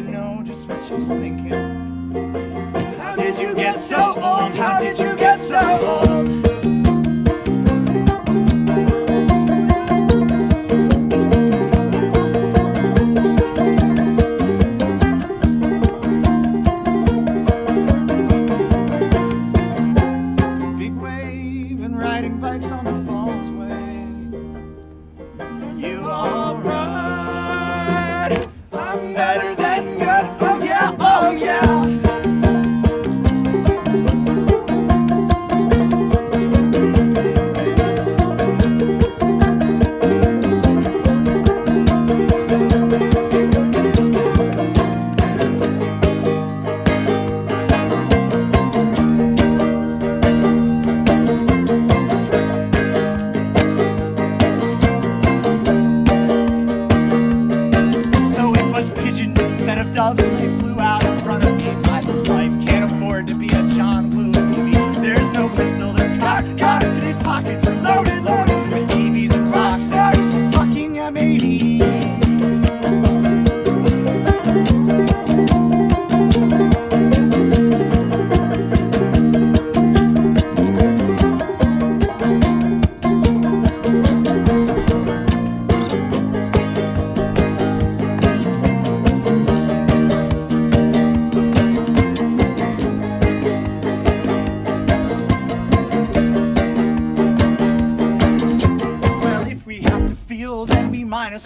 I know just what she's thinking.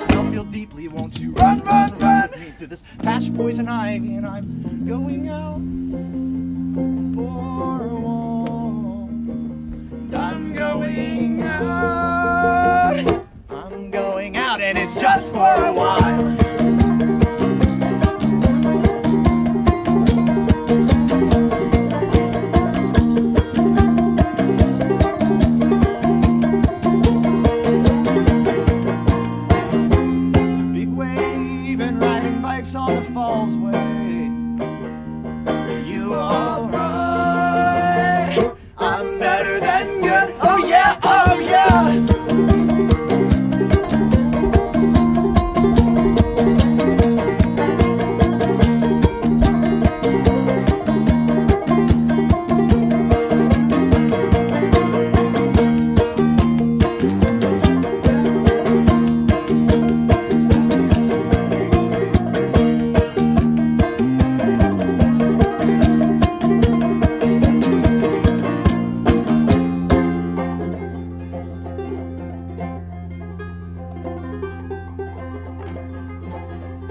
I'll feel deeply. Won't you run, run, run with me through this patch, poison ivy, and I'm going out for a walk. I'm going out. I'm going out, and it's just for a walk.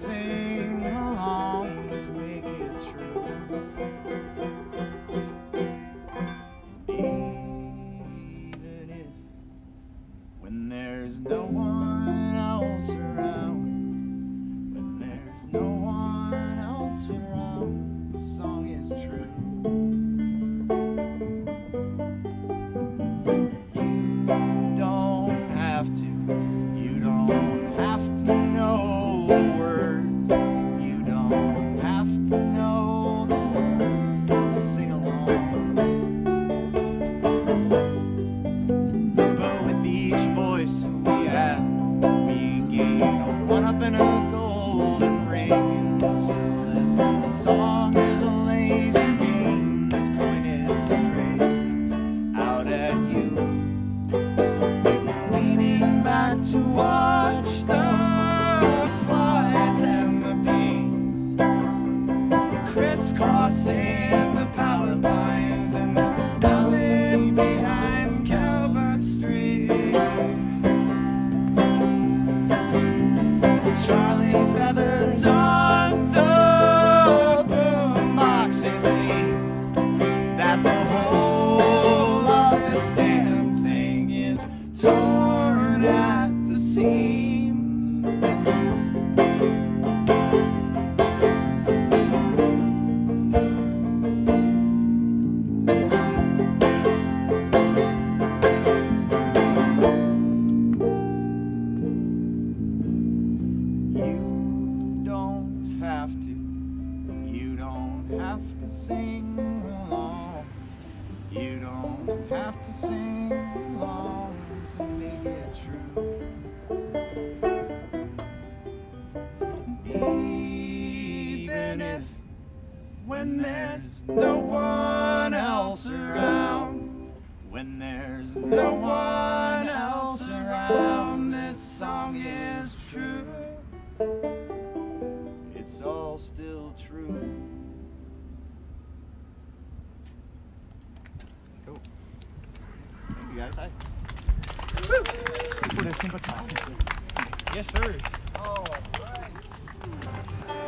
sing along, to make it true. Even if, when there's no one else around, when there's no one else around, There's no one else around. This song is true. It's all still true. Cool. Thank you guys. Hi. Woo! Yes, sir. Oh, nice.